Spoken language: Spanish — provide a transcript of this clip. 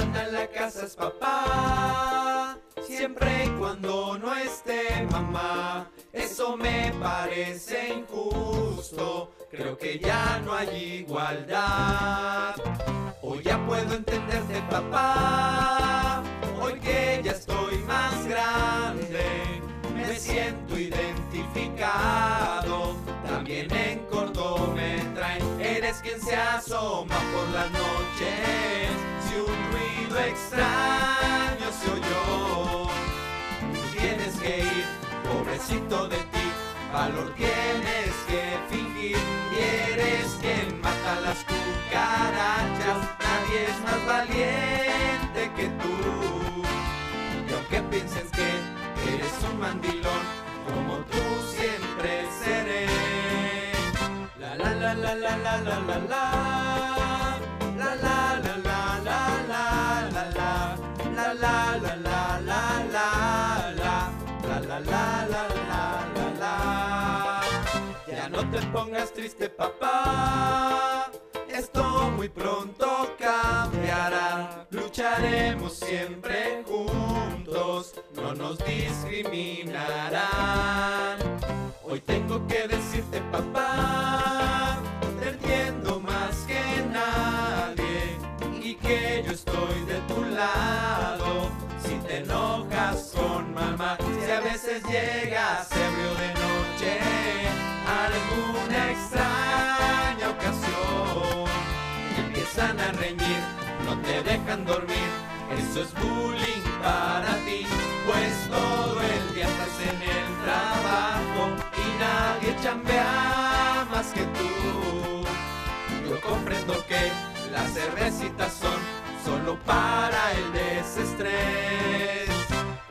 Manda en la casa es papá, siempre y cuando no esté mamá. Eso me parece injusto, creo que ya no hay igualdad. Hoy ya puedo entenderte papá, hoy que ya estoy más grande, me siento identificado. También en cortometraje eres quien se asoma por las noches. Si un ruido extraño se oyó, tienes que ir, pobrecito de ti, valor tienes que fingir. Y eres quien mata las cucarachas, nadie es más valiente que tú. Y aunque pienses que eres un mandilón, como tú siempre seré. La la la la la la la la. La La la la la la. Ya no te pongas triste, papá. Esto muy pronto cambiará. Lucharemos siempre juntos, no nos discriminarán. Veces llegas ebrio de noche, alguna extraña ocasión, y empiezan a reñir, no te dejan dormir, eso es bullying para ti, pues todo el día estás en el trabajo y nadie chambea más que tú. Yo comprendo que las cervecitas son solo para el desestrés.